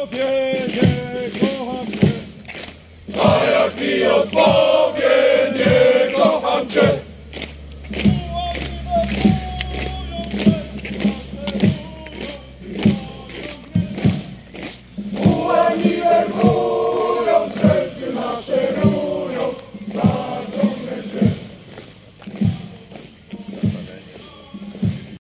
Tobie nie kocham się, a jaki odpad!